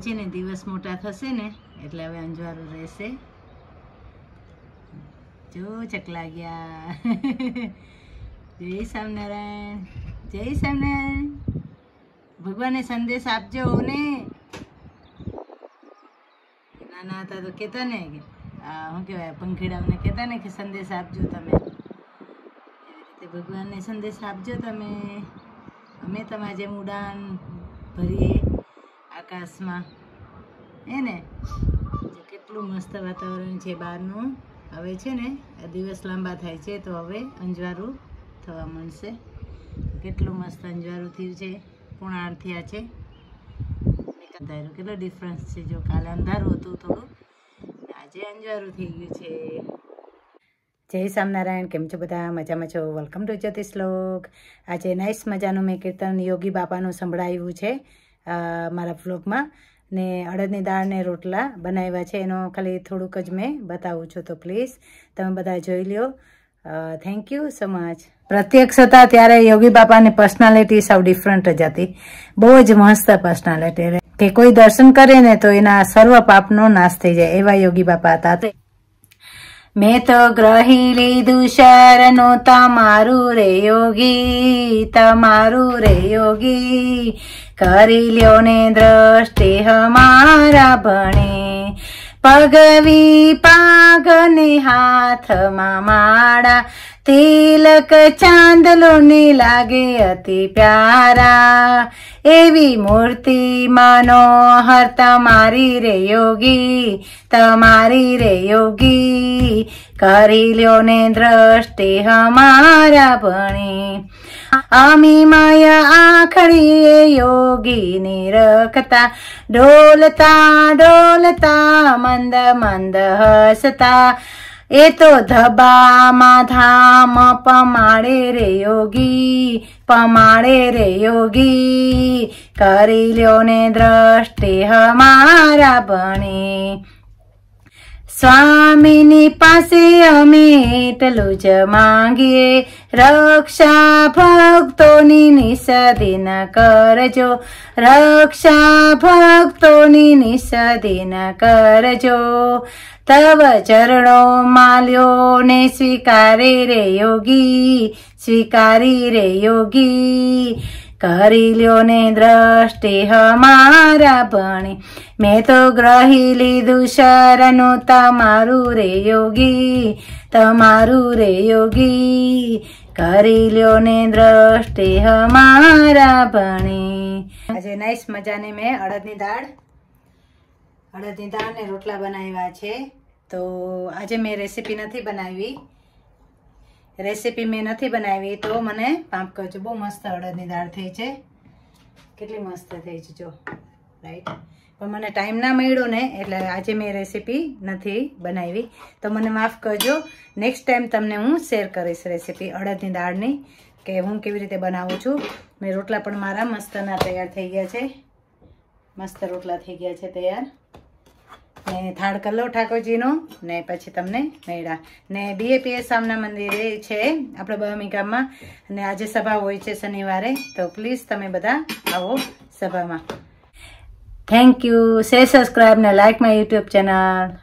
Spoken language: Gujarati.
દિવસ મોટા થશે ને, એટલે હવે અંજવાળું રહેશે. જો ચકલા ગયા જય સ્વામિનારાયણ. જય સ્વામિનારાયણ. ભગવાને સંદેશ આપજો ને. નાના હતા તો કહેતા ને કે શું કહેવાય, પંખીડાઓને કહેતા ને કે સંદેશ આપજો તમે. એવી ભગવાનને સંદેશ આપજો તમે. અમે તમારા જેમ ઉડાન ભરીએ. આકાશમાં. હે ને? કેટલું મસ્ત વાતાવરણ છે બહારનું. હવે છે ને દિવસ લાંબા થાય છે, તો હવે અંજવારું થવા મળશે કેટલું મસ્ત અંજવારું થયું છે. પોણા આઠ થયા છે. અંધારું કેટલો ડિફરન્સ છે. જો કાલે અંધારું હતું થોડું આજે અંજવારું થઈ ગયું છે. જય સ્વામિનારાયણ. કેમ છો બધા? મજામાં છો? વેલકમ ટુ જ્યોતિષ લોક. આજે નાઇસ મજાનું મેં કીર્તન યોગી બાપાનું સંભળાવ્યું છે. મારા વ્લોગમાં ને અડદની દાળને રોટલા બનાવ્યા છે. એનો ખાલી થોડુંક જ મેં બતાવું છું. તો પ્લીઝ તમે બધા જોઈ લ્યો. થેન્ક યુ સો મચ પ્રત્યક્ષ હતા ત્યારે યોગી બાપાની પર્સનાલિટી સાવ ડિફરન્ટ જ હતી. બહુ જ મસ્ત પર્સનાલિટી કે કોઈ દર્શન કરે ને તો એના સર્વ પાપનો નાશ થઈ જાય એવા યોગી બાપા હતા. મેં તો ગ્રહી લીધું શરણું તમારું રે યોગી, તમારું રે યોગી. કરી લ્યો ને દ્રષ્ટિ હમારા ભણે. પગવી પાગને હાથમાં માળા. તિલક ચાંદલો ને લાગે અતિ પ્યારા. એવી મૂર્તિ મનોહર તમારી રે યોગી, તમારી રે યોગી. કરી લ્યો ને દ્રષ્ટિ હમારા ભણી. અમી માયા આખડીએ યોગી નિરખતા. ડોલતા ડોલતા, મંદ મંદ હસતા. એ તો ધબામાં ધામ પમાડે રે યોગી, પમાડે રે યોગી. કરી લ્યો ને દ્રષ્ટિ હમારા બને. સ્વામીની પાસે અમે એટલું જ માંગીએ. રક્ષા ભક્તોની નિસદીન કરજો. રક્ષા ભક્તોની નિસદીન કરજો. તવ ચરણો માલ્યો ને સ્વીકારે રે યોગી સ્વીકારી રે યોગી કરી લ્યો ને દ્રષ્ટિ હમારા ભણી મેં તો ગ્રહી લીધું શરણું તમારું રે યોગી તમારું રે યોગી કરી લ્યો ને દ્રષ્ટિ હમારા ભણી આજે નાઈસ મજાની મેં અડદની દાળ અડદની દાળ ને રોટલા બનાવ્યા છે. તો આજે મેં રેસીપી નથી બનાવી. રેસીપી મેં નથી બનાવી તો મને માફ કરજો. બહુ મસ્ત અડદની દાળ થઈ છે. કેટલી મસ્ત થઈ છે, જો. રાઈટ પણ મને ટાઈમ ના મળ્યો ને, એટલે આજે મેં રેસીપી નથી બનાવી. તો મને માફ કરજો. નેક્સ્ટ ટાઈમ તમને હું શેર કરીશ રેસીપી અડદની દાળની, કે હું કેવી રીતે બનાવું છું. મેં રોટલા પણ મારા મસ્તના તૈયાર થઈ ગયા છે. મસ્ત રોટલા થઈ ગયા છે તૈયાર. ને થાળ કલ્લો ઠાકોરજીનો, ને પછી તમને મળ્યા ને બીએપીએસ સામના મંદિરે છે, આપણે બહામી ગામમાં, અને આજે સભા હોય છે શનિવારે, તો પ્લીઝ તમે બધા આવો સભામાં. થેન્ક યુ શે સબસ્ક્રાઈબ ને લાઈક માય યુટ્યુબ ચેનલ